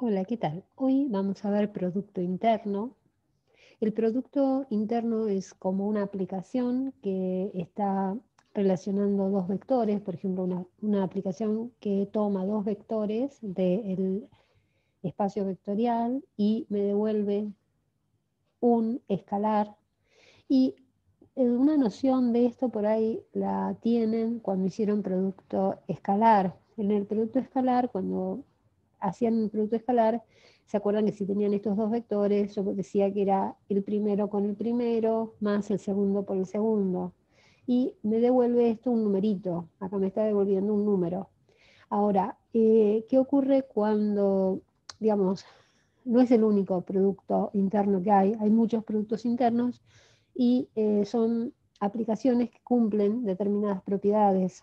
Hola, ¿qué tal? Hoy vamos a ver producto interno. El producto interno es como una aplicación que está relacionando dos vectores, por ejemplo, una, aplicación que toma dos vectores del espacio vectorial y me devuelve un escalar. Y eh, una noción de esto por ahí la tienen cuando hicieron producto escalar. En el producto escalar, cuando hacían un producto escalar, se acuerdan que si tenían estos dos vectores, yo decía que era el primero con el primero, más el segundo por el segundo. Y me devuelve esto un numerito, acá me está devolviendo un número. Ahora, eh, ¿qué ocurre cuando, digamos, no es el único producto interno que hay, hay muchos productos internos y eh, son aplicaciones que cumplen determinadas propiedades.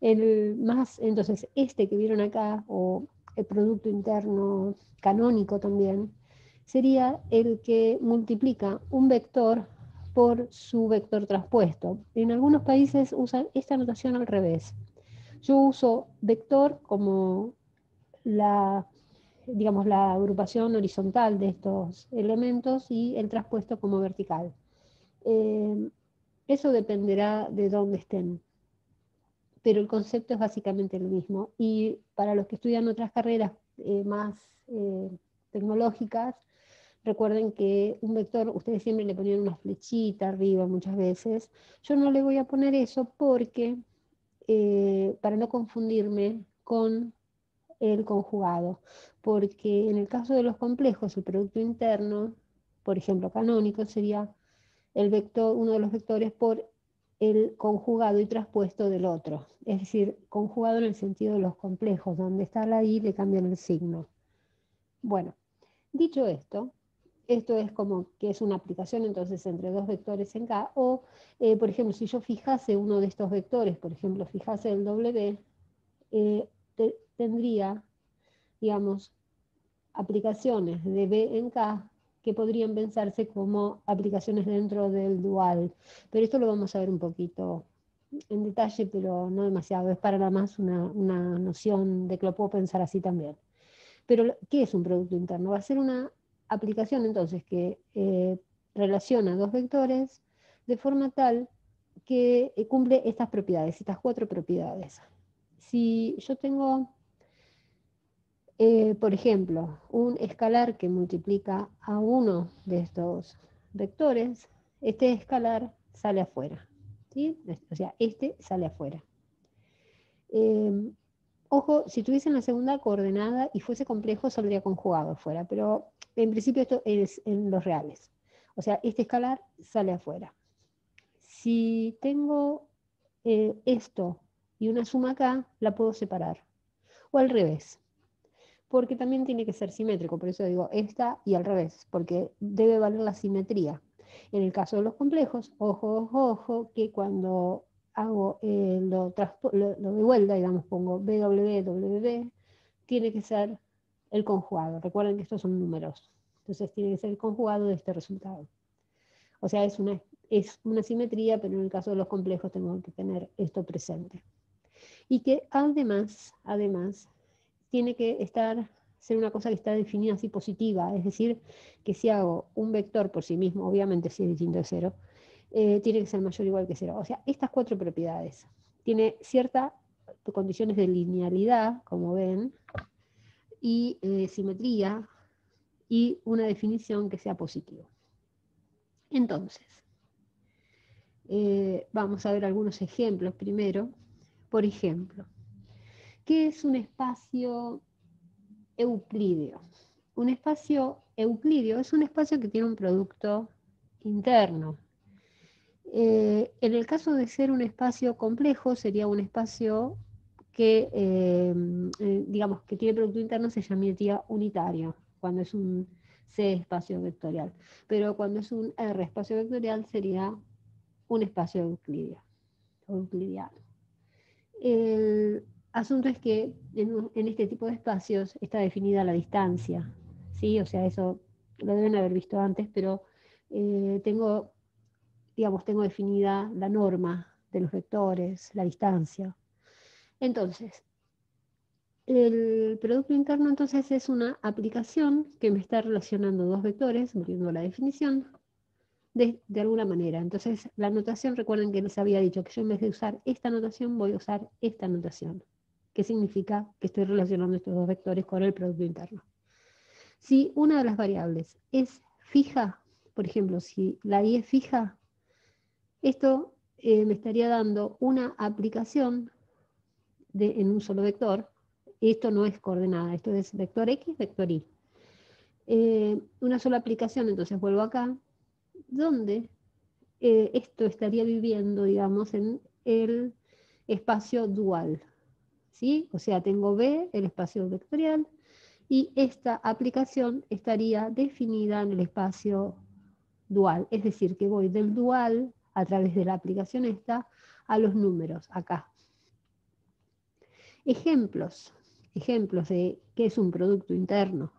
El más, entonces, este que vieron acá, o el Producto Interno canónico también, sería el que multiplica un vector por su vector traspuesto. En algunos países usan esta notación al revés. Yo uso vector como la, digamos, la agrupación horizontal de estos elementos y el traspuesto como vertical. Eh, eso dependerá de dónde estén pero el concepto es básicamente el mismo. Y para los que estudian otras carreras eh, más eh, tecnológicas, recuerden que un vector, ustedes siempre le ponían una flechita arriba muchas veces. Yo no le voy a poner eso porque, eh, para no confundirme con el conjugado, porque en el caso de los complejos, el producto interno, por ejemplo, canónico, sería el vector, uno de los vectores por el conjugado y traspuesto del otro. Es decir, conjugado en el sentido de los complejos, donde está la i le cambian el signo. Bueno, dicho esto, esto es como que es una aplicación entonces entre dos vectores en K, o eh, por ejemplo, si yo fijase uno de estos vectores, por ejemplo, fijase el W, eh, tendría, digamos, aplicaciones de B en K que podrían pensarse como aplicaciones dentro del dual. Pero esto lo vamos a ver un poquito en detalle, pero no demasiado. Es para nada más una, noción de que lo puedo pensar así también. Pero, ¿qué es un producto interno? Va a ser una aplicación entonces que eh, relaciona dos vectores de forma tal que eh, cumple estas propiedades, estas cuatro propiedades. Si yo tengo eh, por ejemplo, un escalar que multiplica a uno de estos vectores, este escalar sale afuera. O sea, este sale afuera. Em, ojo, si tuviese la segunda coordenada y fuese complejo, saldría conjugado afuera, pero en principio esto es en los reales. O sea, este escalar sale afuera. Si tengo eh, esto y una suma acá, la puedo separar. O al revés porque también tiene que ser simétrico, por eso digo esta y al revés, porque debe valer la simetría. En el caso de los complejos, ojo, ojo, ojo, que cuando hago eh, lo, de vuelta, digamos, pongo BW, tiene que ser el conjugado. Recuerden que estos son números. Entonces tiene que ser el conjugado de este resultado. O sea, es una, es una simetría, pero en el caso de los complejos tengo que tener esto presente. Y que además, además, tiene que estar, ser una cosa que está definida así positiva, es decir, que si hago un vector por sí mismo, obviamente si es distinto de cero, eh, tiene que ser mayor o igual que cero. O sea, estas cuatro propiedades. Tiene ciertas condiciones de linealidad, como ven, y eh, simetría, y una definición que sea positiva. Entonces, eh, vamos a ver algunos ejemplos primero. Por ejemplo, ¿Qué es un espacio euclídeo? Un espacio euclídeo es un espacio que tiene un producto interno. Eh, en el caso de ser un espacio complejo, sería un espacio que, eh, eh, digamos, que tiene producto interno, se llamaría unitario, cuando es un C espacio vectorial. Pero cuando es un R espacio vectorial, sería un espacio euclídeo, euclidiano. Asunto es que en, este tipo de espacios está definida la distancia, ¿sí? O sea, eso lo deben haber visto antes, pero eh, tengo, digamos, tengo definida la norma de los vectores, la distancia. Entonces, el producto interno entonces es una aplicación que me está relacionando dos vectores, volviendo la definición, de, alguna manera. Entonces, la notación, recuerden que les había dicho que yo en vez de usar esta notación, voy a usar esta notación, que significa que estoy relacionando estos dos vectores con el producto interno. Si una de las variables es fija, por ejemplo, si la i es fija, esto eh, me estaría dando una aplicación en un solo vector. Esto no es coordenada, esto es vector x, vector y. Eh, una sola aplicación, entonces vuelvo acá, donde eh, esto estaría viviendo, digamos, en el espacio dual. ¿Sí? O sea, tengo B, el espacio vectorial, y esta aplicación estaría definida en el espacio dual. Es decir, que voy del dual a través de la aplicación esta a los números acá. Ejemplos, ejemplos de qué es un producto interno.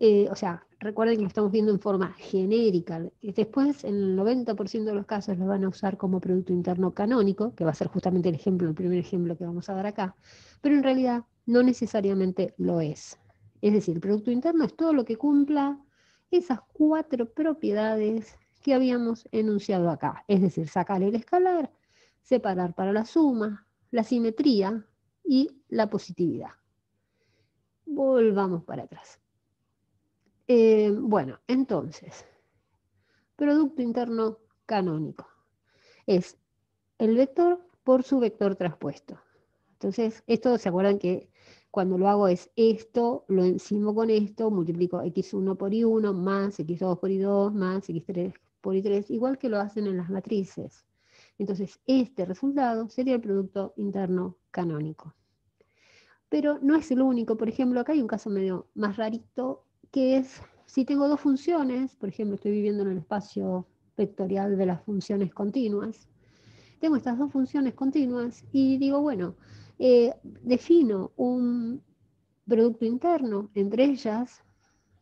Eh, o sea, recuerden que estamos viendo en forma genérica. Después, en el 90% de los casos, lo van a usar como producto interno canónico, que va a ser justamente el ejemplo, el primer ejemplo que vamos a dar acá, pero en realidad no necesariamente lo es. Es decir, el producto interno es todo lo que cumpla esas cuatro propiedades que habíamos enunciado acá. Es decir, sacar el escalar, separar para la suma, la simetría y la positividad. Volvamos para atrás. Eh, bueno, entonces, producto interno canónico. Es el vector por su vector traspuesto. Entonces, esto se acuerdan que cuando lo hago es esto, lo encimo con esto, multiplico x1 por y1 más x2 por y2 más x3 por y3, igual que lo hacen en las matrices. Entonces, este resultado sería el producto interno canónico. Pero no es el único, por ejemplo, acá hay un caso medio más rarito, que es si tengo dos funciones, por ejemplo, estoy viviendo en el espacio vectorial de las funciones continuas, tengo estas dos funciones continuas y digo, bueno, eh, defino un producto interno entre ellas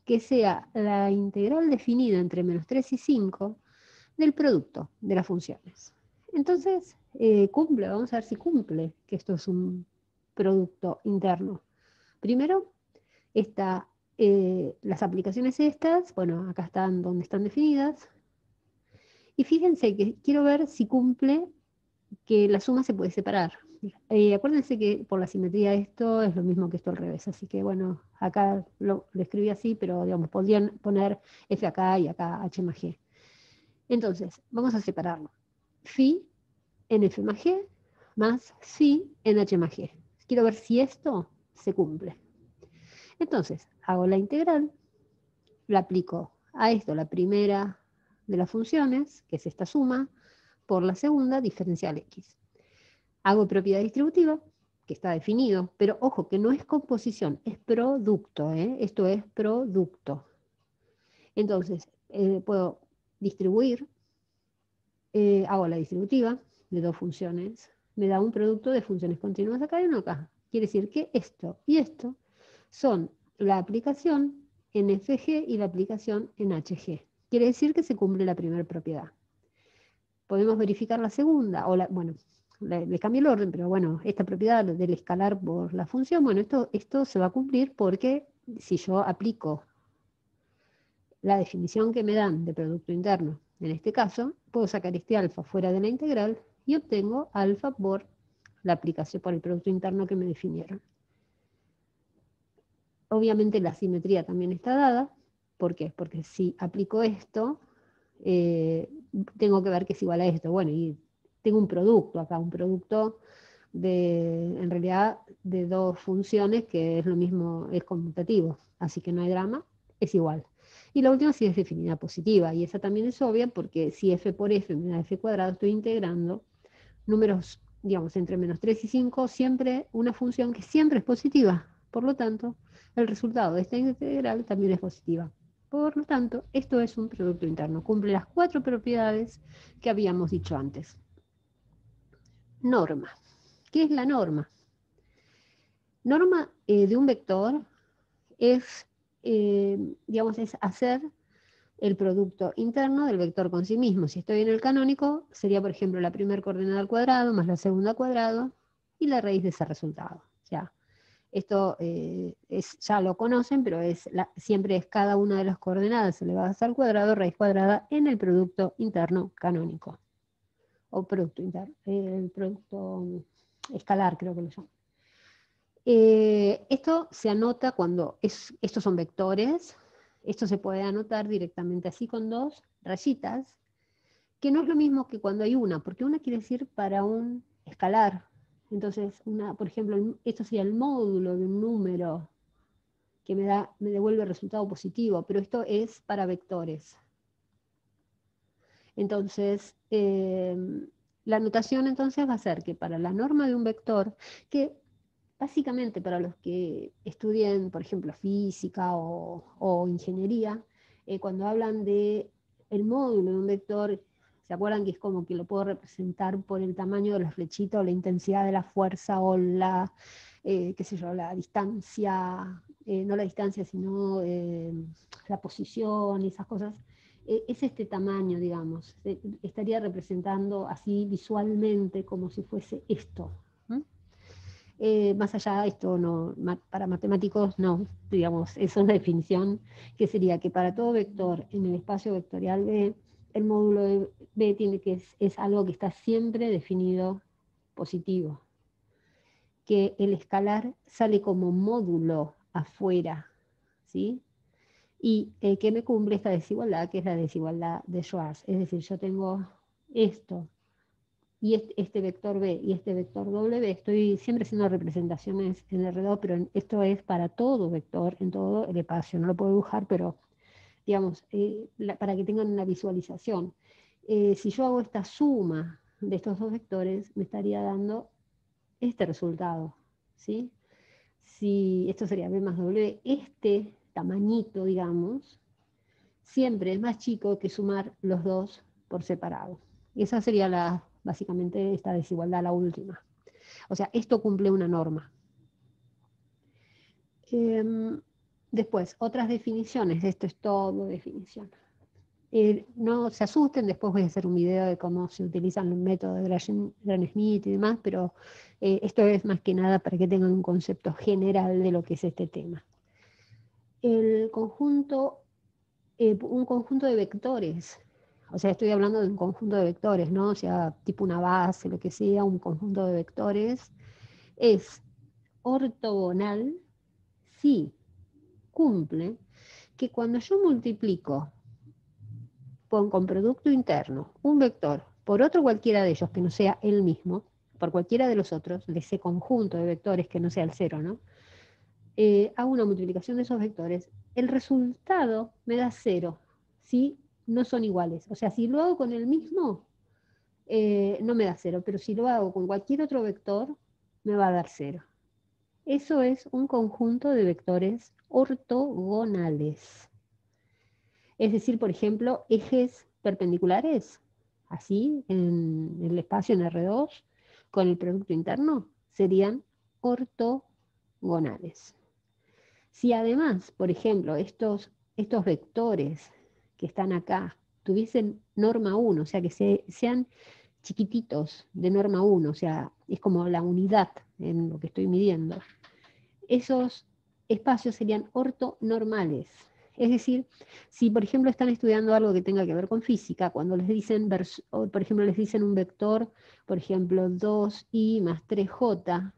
que sea la integral definida entre menos 3 y 5 del producto de las funciones. Entonces, eh, cumple, vamos a ver si cumple que esto es un producto interno. Primero, está eh, las aplicaciones estas, bueno, acá están donde están definidas. Y fíjense que quiero ver si cumple que la suma se puede separar. Eh, acuérdense que por la simetría esto es lo mismo que esto al revés, así que bueno, acá lo, escribí así, pero digamos, podrían poner f acá y acá h más g. Entonces, vamos a separarlo. Phi en f más g más phi en h más g. Quiero ver si esto se cumple. Entonces, hago la integral, la aplico a esto, la primera de las funciones, que es esta suma, por la segunda diferencial x. Hago propiedad distributiva, que está definido, pero ojo, que no es composición, es producto, ¿eh? esto es producto. Entonces, eh, puedo distribuir, eh, hago la distributiva de dos funciones, me da un producto de funciones continuas acá y uno acá. Quiere decir que esto y esto son la aplicación en FG y la aplicación en HG. Quiere decir que se cumple la primera propiedad. Podemos verificar la segunda, o bueno, le, cambio el orden, pero bueno, esta propiedad del escalar por la función, bueno, esto, esto se va a cumplir porque si yo aplico la definición que me dan de producto interno, en este caso, puedo sacar este alfa fuera de la integral y obtengo alfa por la aplicación por el producto interno que me definieron. Obviamente la simetría también está dada. ¿Por qué? Porque si aplico esto, eh, tengo que ver que es igual a esto. Bueno, y tengo un producto acá, un producto de, en realidad, de dos funciones que es lo mismo, es conmutativo. Así que no hay drama, es igual. Y la última sí es definida positiva, y esa también es obvia porque si f por f me da f cuadrado, estoy integrando números, digamos, entre menos 3 y 5, siempre una función que siempre es positiva. Por lo tanto, el resultado de esta integral también es positiva. Por lo tanto, esto es un producto interno. Cumple las cuatro propiedades que habíamos dicho antes. Norma. ¿Qué es la norma? Norma eh, de un vector es, eh, digamos, es hacer el producto interno del vector con sí mismo. Si estoy en el canónico, sería, por ejemplo, la primera coordenada al cuadrado más la segunda al cuadrado y la raíz de ese resultado. O sea, Esto eh, es, ya lo conocen, pero es siempre es cada una de las coordenadas elevadas al cuadrado, raíz cuadrada, en el producto interno canónico. O producto interno, el producto escalar creo que lo llaman. Eh, esto se anota cuando estos son vectores, esto se puede anotar directamente así con dos rayitas, que no es lo mismo que cuando hay una, porque una quiere decir para un escalar, entonces, una, por ejemplo, esto sería el módulo de un número que me, da, me devuelve el resultado positivo, pero esto es para vectores. Entonces, eh, la notación entonces va a ser que para la norma de un vector, que básicamente para los que estudien, por ejemplo, física o, ingeniería, eh, cuando hablan de módulo de un vector, ¿Se acuerdan que es como que lo puedo representar por el tamaño de la flechita o la intensidad de la fuerza o la, eh, qué sé yo, la distancia, eh, no la distancia, sino eh, la posición y esas cosas? es este tamaño, digamos. estaría representando así visualmente como si fuese esto. más allá, esto no, para matemáticos no, digamos, es una definición que sería que para todo vector en el espacio vectorial B, el módulo B tiene que es, algo que está siempre definido positivo, que el escalar sale como módulo afuera, ¿sí? Y que me cumple esta desigualdad, que es la desigualdad de Schwarz. Es decir, yo tengo esto y este, vector B y este vector W, estoy siempre haciendo representaciones en R2, pero esto es para todo vector en todo el espacio. No lo puedo dibujar, pero digamos, eh, para que tengan una visualización. Eh, si yo hago esta suma de estos dos vectores, me estaría dando este resultado. ¿sí? Si esto sería B más W, este tamañito, digamos, siempre es más chico que sumar los dos por separado. Y esa sería la, básicamente esta desigualdad, la última. O sea, esto cumple una norma. Em, Después, otras definiciones, esto es todo definición. Eh, no se asusten, después voy a hacer un video de cómo se utilizan los métodos de Gran-Smith y demás, pero eh, esto es más que nada para que tengan un concepto general de lo que es este tema. El conjunto, eh, un conjunto de vectores, o sea, estoy hablando de un conjunto de vectores, ¿no? O sea, tipo una base, lo que sea, un conjunto de vectores, es ortogonal si cumple que cuando yo multiplico con, producto interno un vector por otro cualquiera de ellos que no sea el mismo, por cualquiera de los otros, de ese conjunto de vectores que no sea el cero, ¿no? Eh, hago una multiplicación de esos vectores, el resultado me da cero si no son iguales. O sea, si lo hago con el mismo, eh, no me da cero, pero si lo hago con cualquier otro vector, me va a dar cero. Eso es un conjunto de vectores ortogonales. Es decir, por ejemplo, ejes perpendiculares, así en el espacio en R2, con el producto interno, serían ortogonales. Si además, por ejemplo, estos, estos vectores que están acá tuviesen norma 1, o sea, que sean chiquititos de norma 1, o sea, es como la unidad en lo que estoy midiendo, esos espacios serían ortonormales. Es decir, si por ejemplo están estudiando algo que tenga que ver con física, cuando les dicen, por ejemplo, les dicen un vector, por ejemplo, 2i más 3j,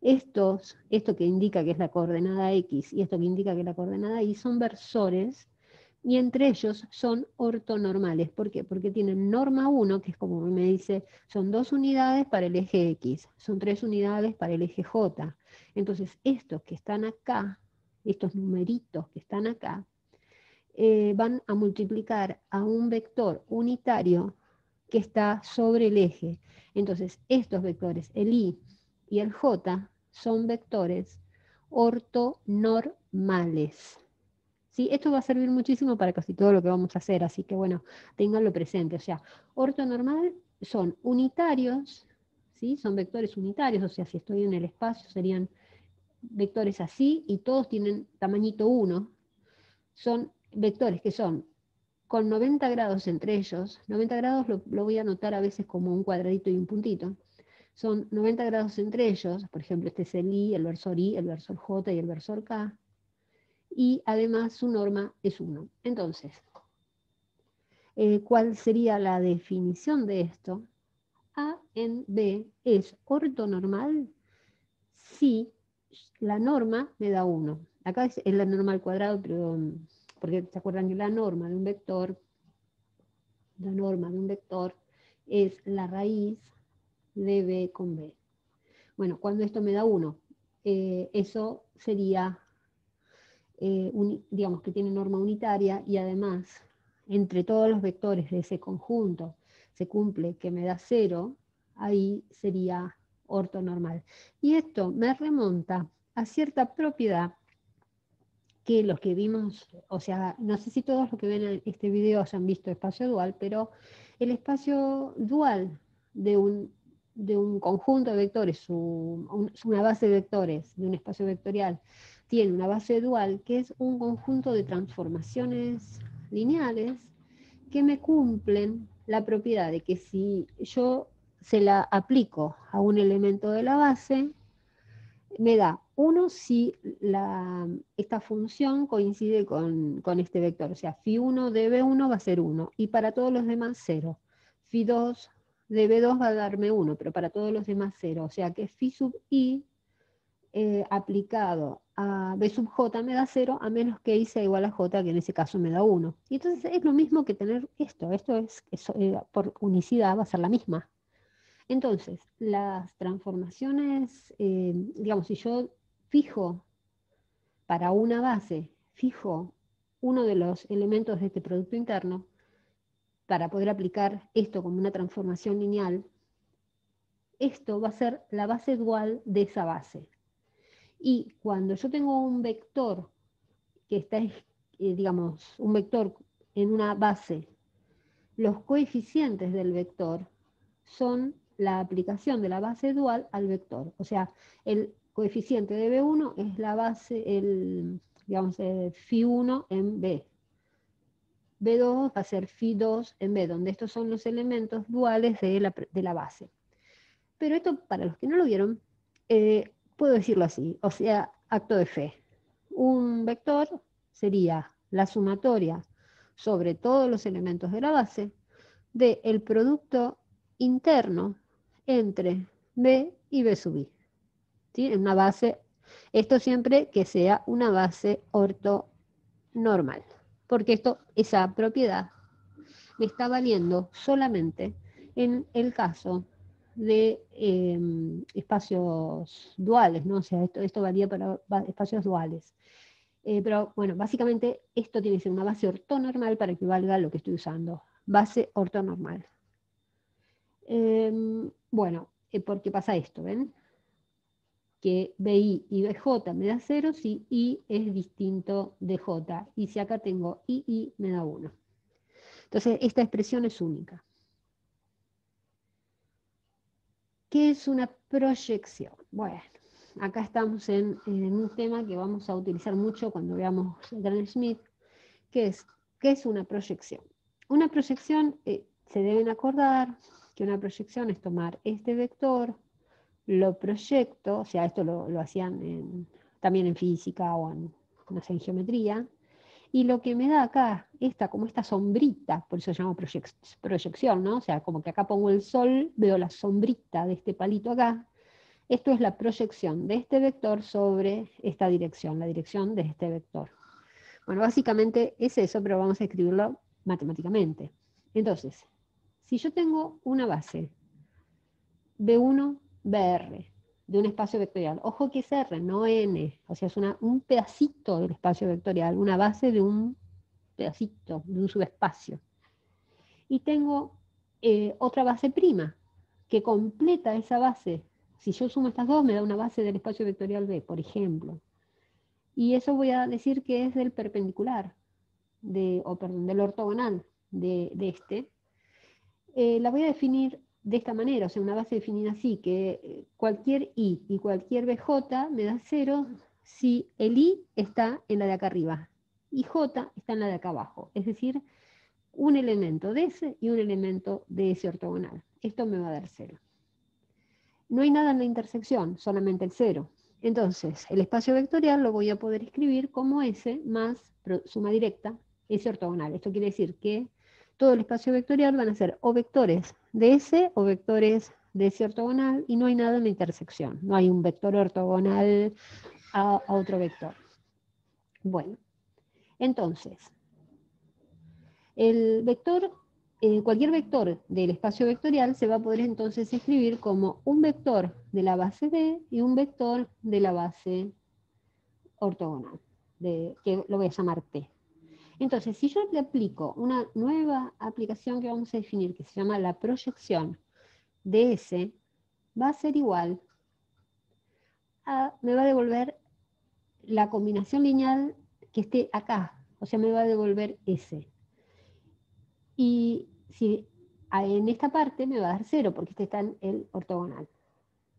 estos, esto que indica que es la coordenada x y esto que indica que es la coordenada y son versores y entre ellos son ortonormales. ¿Por qué? Porque tienen norma 1, que es como me dice, son dos unidades para el eje X, son tres unidades para el eje J. Entonces, estos que están acá, estos numeritos que están acá, eh, van a multiplicar a un vector unitario que está sobre el eje. Entonces, estos vectores, el i y el j, son vectores ortonormales. ¿Sí? Esto va a servir muchísimo para casi todo lo que vamos a hacer, así que bueno, tenganlo presente. O sea, ortonormal son unitarios, ¿sí? son vectores unitarios, o sea, si estoy en el espacio serían vectores así y todos tienen tamañito 1. Son vectores que son con 90 grados entre ellos, 90 grados lo, lo voy a anotar a veces como un cuadradito y un puntito, son 90 grados entre ellos, por ejemplo, este es el I, el versor I, el versor J y el versor K, y además su norma es 1. Entonces, eh, ¿cuál sería la definición de esto? A en B es ortonormal si la norma me da 1. Acá es, la norma al cuadrado, pero porque se acuerdan que la norma de un vector, la norma de un vector es la raíz de b con b. Bueno, cuando esto me da 1, eh, eso sería, eh, digamos que tiene norma unitaria y además entre todos los vectores de ese conjunto se cumple que me da 0, ahí sería ortonormal. Y esto me remonta a cierta propiedad que los que vimos, o sea, no sé si todos los que ven este video hayan visto espacio dual, pero el espacio dual de un, de un conjunto de vectores, una base de vectores de un espacio vectorial, tiene una base dual que es un conjunto de transformaciones lineales que me cumplen la propiedad de que si yo se la aplico a un elemento de la base, me da 1 si esta función coincide con, este vector. O sea, phi1 de b1 va a ser 1 y para todos los demás 0. Phi2 de b2 va a darme 1, pero para todos los demás 0. O sea que phi sub i eh, aplicado a b sub j me da 0, a menos que i sea igual a j, que en ese caso me da 1. Y entonces es lo mismo que tener esto. Esto es, eh, por unicidad va a ser la misma. Entonces, las transformaciones, eh, digamos, si yo fijo para una base, fijo uno de los elementos de este producto interno, para poder aplicar esto como una transformación lineal, esto va a ser la base dual de esa base. Y cuando yo tengo un vector que está, eh, digamos, un vector en una base, los coeficientes del vector son la aplicación de la base dual al vector. O sea, el coeficiente de B1 es la base, el, digamos, Φ1 en B. B2 va a ser Φ2 en B, donde estos son los elementos duales de la, base. Pero esto, para los que no lo vieron, eh, puedo decirlo así, o sea, acto de fe. Un vector sería la sumatoria sobre todos los elementos de la base del producto interno entre B y B sub I. ¿Sí? Una base, esto siempre que sea una base ortonormal, porque esto, esa propiedad me está valiendo solamente en el caso de em, espacios duales, ¿no? O sea, esto, esto valía para espacios duales. Eh, pero bueno, básicamente esto tiene que ser una base ortonormal para que valga lo que estoy usando. Base ortonormal. Em, bueno, eh, ¿por qué pasa esto? ¿Ven? Que BI y BJ me da 0 si I es distinto de J. Y si acá tengo II me da 1. Entonces, esta expresión es única. ¿Qué es una proyección? Bueno, acá estamos en, un tema que vamos a utilizar mucho cuando veamos Daniel Smith, que es, ¿qué es una proyección? Una proyección, eh, se deben acordar, una proyección es tomar este vector, lo proyecto, o sea, esto lo, hacían también en física o en, en geometría, y lo que me da acá, esta, como esta sombrita, por eso se llama proyección, ¿no? O sea, como que acá pongo el sol, veo la sombrita de este palito acá. Esto es la proyección de este vector sobre esta dirección, la dirección de este vector. Bueno, básicamente es eso, pero vamos a escribirlo matemáticamente. Entonces, si yo tengo una base B1, BR, de un espacio vectorial, ojo que es R, no N, o sea, es un pedacito del espacio vectorial, una base de un pedacito, de un subespacio. Y tengo eh, otra base prima, que completa esa base. Si yo sumo estas dos, me da una base del espacio vectorial B, por ejemplo. Y eso voy a decir que es del perpendicular, de, o perdón, del ortogonal de este, eh, la voy a definir de esta manera, o sea, una base definida así, que eh, cualquier i y cualquier bj me da cero si el i está en la de acá arriba y j está en la de acá abajo, es decir, un elemento de ese y un elemento de ese ortogonal. Esto me va a dar cero. no hay nada en la intersección, solamente el cero. Entonces, el espacio vectorial lo voy a poder escribir como S más suma directa, S ortogonal. Esto quiere decir que todo el espacio vectorial van a ser o vectores de S o vectores de S ortogonal y no hay nada en la intersección. No hay un vector ortogonal a, otro vector. Bueno, entonces, el vector, eh, cualquier vector del espacio vectorial se va a poder entonces escribir como un vector de la base D y un vector de la base ortogonal, de, que lo voy a llamar T. Entonces, si yo le aplico una nueva aplicación que vamos a definir, que se llama la proyección de S, va a ser igual a, me va a devolver la combinación lineal que esté acá, o sea, me va a devolver S. Y si en esta parte me va a dar 0, porque este está en el ortogonal.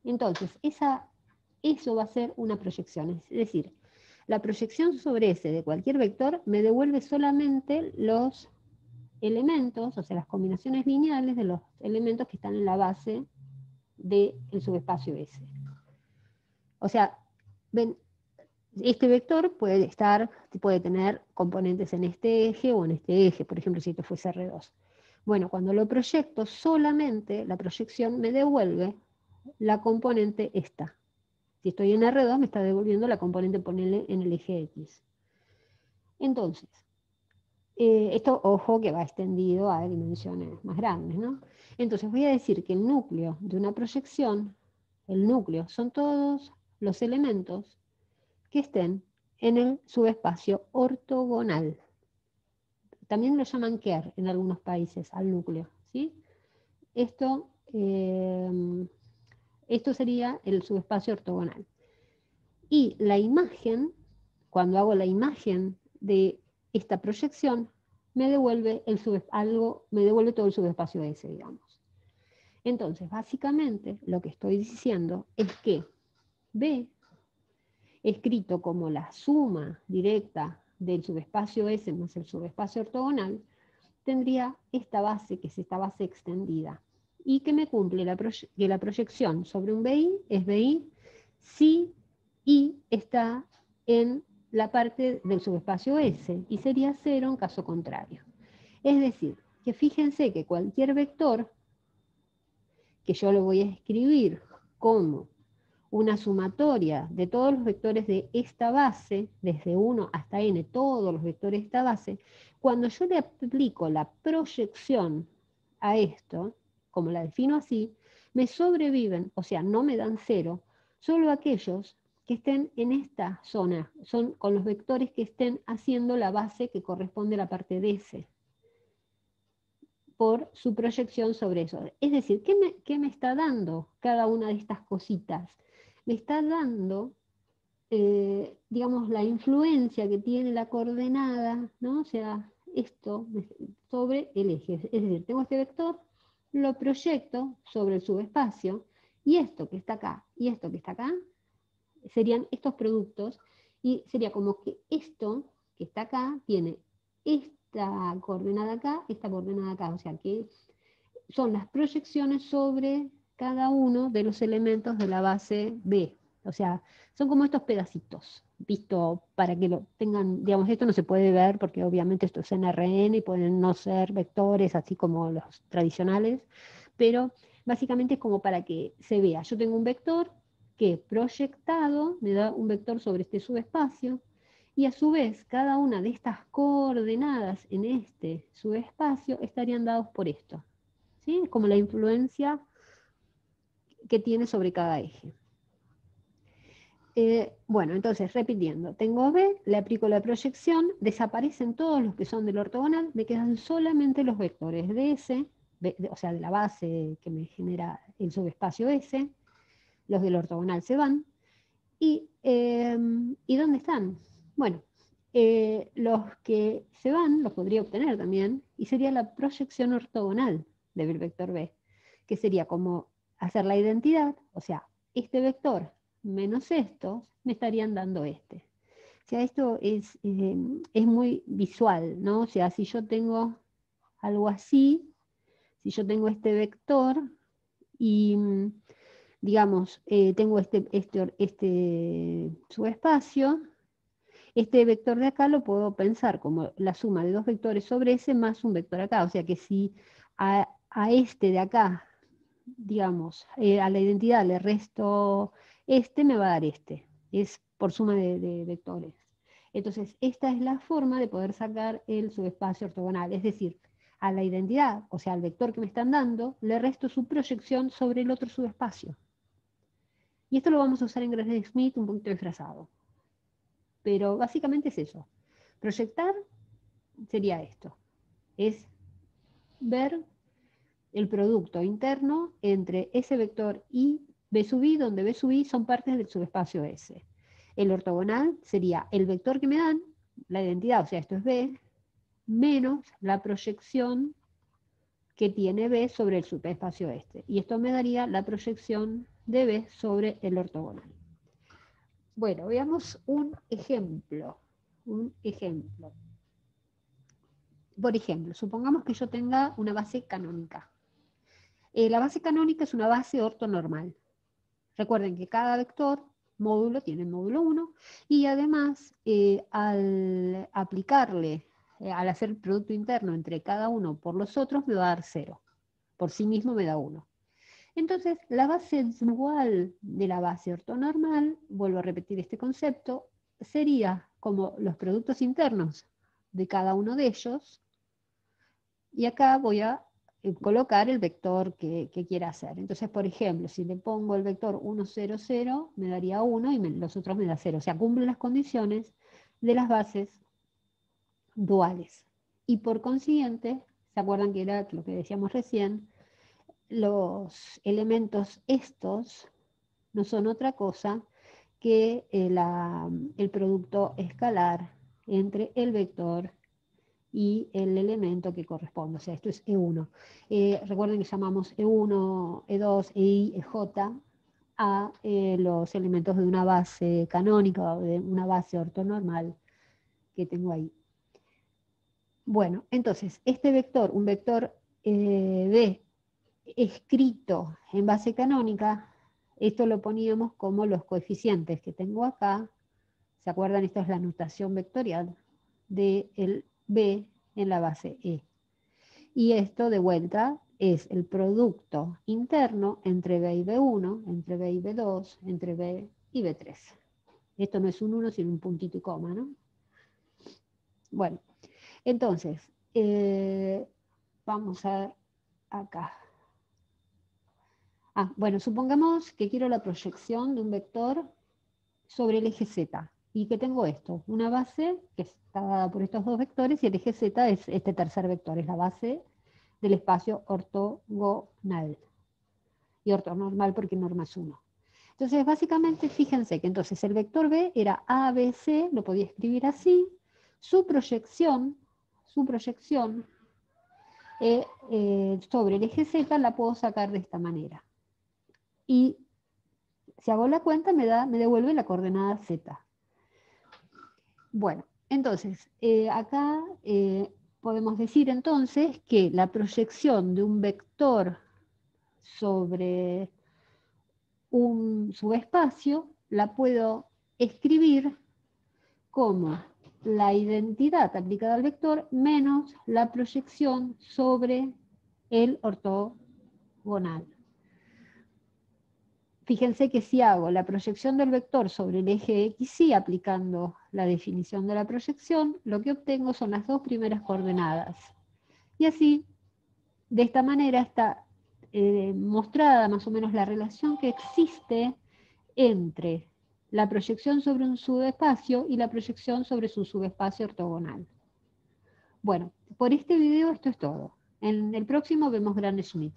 Entonces, esa, eso va a ser una proyección, es decir, la proyección sobre S de cualquier vector me devuelve solamente los elementos, o sea, las combinaciones lineales de los elementos que están en la base del subespacio S. O sea, este vector puede estar, puede tener componentes en este eje o en este eje, por ejemplo, si esto fuese R2. Bueno, cuando lo proyecto, solamente la proyección me devuelve la componente esta, si estoy en R2, me está devolviendo la componente ponerle en el eje X. Entonces, eh, esto, ojo, que va extendido a dimensiones más grandes, ¿no? Entonces voy a decir que el núcleo de una proyección, el núcleo, son todos los elementos que estén en el subespacio ortogonal. También lo llaman Kerr en algunos países, al núcleo. ¿sí? Esto eh, esto sería el subespacio ortogonal. Y la imagen, cuando hago la imagen de esta proyección, me devuelve, el algo, me devuelve todo el subespacio S, digamos. Entonces, básicamente, lo que estoy diciendo es que B, escrito como la suma directa del subespacio S más el subespacio ortogonal, tendría esta base, que es esta base extendida y que me cumple la que la proyección sobre un BI es BI si I está en la parte del subespacio S y sería cero en caso contrario. Es decir, que fíjense que cualquier vector que yo lo voy a escribir como una sumatoria de todos los vectores de esta base, desde 1 hasta n, todos los vectores de esta base, cuando yo le aplico la proyección a esto, como la defino así, me sobreviven, o sea, no me dan cero, solo aquellos que estén en esta zona, son con los vectores que estén haciendo la base que corresponde a la parte de S, por su proyección sobre eso. Es decir, ¿qué me, qué me está dando cada una de estas cositas? Me está dando, eh, digamos, la influencia que tiene la coordenada, ¿no? O sea, esto sobre el eje. Es decir, tengo este vector lo proyecto sobre el subespacio y esto que está acá y esto que está acá serían estos productos y sería como que esto que está acá tiene esta coordenada acá, esta coordenada acá, o sea que son las proyecciones sobre cada uno de los elementos de la base B. O sea, son como estos pedacitos, visto para que lo tengan, digamos, esto no se puede ver porque obviamente esto es NRN y pueden no ser vectores así como los tradicionales, pero básicamente es como para que se vea. Yo tengo un vector que proyectado me da un vector sobre este subespacio y a su vez cada una de estas coordenadas en este subespacio estarían dados por esto. ¿sí? Es como la influencia que tiene sobre cada eje. Eh, bueno, entonces, repitiendo, tengo B, le aplico la proyección, desaparecen todos los que son del ortogonal, me quedan solamente los vectores de S, o sea, de la base que me genera el subespacio S, los del ortogonal se van, y, em, dónde están? Bueno, eh, los que se van los podría obtener también, y sería la proyección ortogonal del vector B, que sería como hacer la identidad, o sea, este vector menos estos, me estarían dando este. O sea, esto es, eh, es muy visual, ¿no? O sea, si yo tengo algo así, si yo tengo este vector y digamos, eh, tengo este, este, este subespacio, este vector de acá lo puedo pensar como la suma de dos vectores sobre ese más un vector acá, o sea que si a, este de acá, digamos, eh, a la identidad le resto este, me va a dar este, es por suma de vectores. Entonces, esta es la forma de poder sacar el subespacio ortogonal, es decir, a la identidad, o sea, al vector que me están dando, le resto su proyección sobre el otro subespacio. Y esto lo vamos a usar en Gradient Smith un poquito disfrazado. Pero básicamente es eso. Proyectar sería esto. Es ver el producto interno entre ese vector y B sub i, donde B sub i son partes del subespacio S. El ortogonal sería el vector que me dan, la identidad, o sea, esto es B, menos la proyección que tiene B sobre el subespacio este. Y esto me daría la proyección de B sobre el ortogonal. Bueno, veamos un ejemplo. Un ejemplo. Por ejemplo, supongamos que yo tenga una base canónica. Eh, la base canónica es una base ortonormal. Recuerden que cada vector módulo tiene módulo 1 y además eh, al aplicarle, eh, al hacer el producto interno entre cada uno por los otros me va a dar 0. Por sí mismo me da 1. Entonces, la base dual de la base ortonormal, vuelvo a repetir este concepto, sería como los productos internos de cada uno de ellos, y acá voy a colocar el vector que, quiera hacer. Entonces, por ejemplo, si le pongo el vector 1, 0, 0, me daría 1 y los otros me da 0. O sea, cumplen las condiciones de las bases duales. Y por consiguiente, ¿se acuerdan que era lo que decíamos recién? Los elementos estos no son otra cosa que eh, el producto escalar entre el vector y el elemento que corresponde. O sea, esto es E1. Eh, recuerden que llamamos E1, E2, EI, EJ a eh, los elementos de una base canónica o de una base ortonormal que tengo ahí. Bueno, entonces, este vector, un vector eh, escrito en base canónica, esto lo poníamos como los coeficientes que tengo acá. ¿Se acuerdan? Esta es la notación vectorial del B en la base E. Y esto de vuelta es el producto interno entre B y B1, entre B y B2, entre B y B3. Esto no es un 1, sino un puntito y coma, ¿no? Bueno, entonces, eh, vamos a acá. Ah, bueno, supongamos que quiero la proyección de un vector sobre el eje Z y que tengo esto, una base que está dada por estos dos vectores y el eje z es este tercer vector, es la base del espacio ortogonal. Y ortonormal porque norma es 1. Entonces, básicamente, fíjense que entonces el vector B era ABC, lo podía escribir así, su proyección, su proyección eh, eh, sobre el eje Z la puedo sacar de esta manera. Y si hago la cuenta me, da, me devuelve la coordenada Z. Bueno, entonces, eh, acá eh, podemos decir entonces que la proyección de un vector sobre un subespacio la puedo escribir como la identidad aplicada al vector menos la proyección sobre el ortogonal. Fíjense que si hago la proyección del vector sobre el eje XY aplicando la definición de la proyección, lo que obtengo son las dos primeras coordenadas. Y así, de esta manera está eh, mostrada más o menos la relación que existe entre la proyección sobre un subespacio y la proyección sobre su subespacio ortogonal. Bueno, por este video esto es todo. En el próximo vemos Gran Schmidt.